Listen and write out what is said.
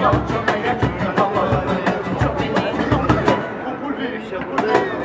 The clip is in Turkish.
Çok çok çok çok çok çok çok çok çok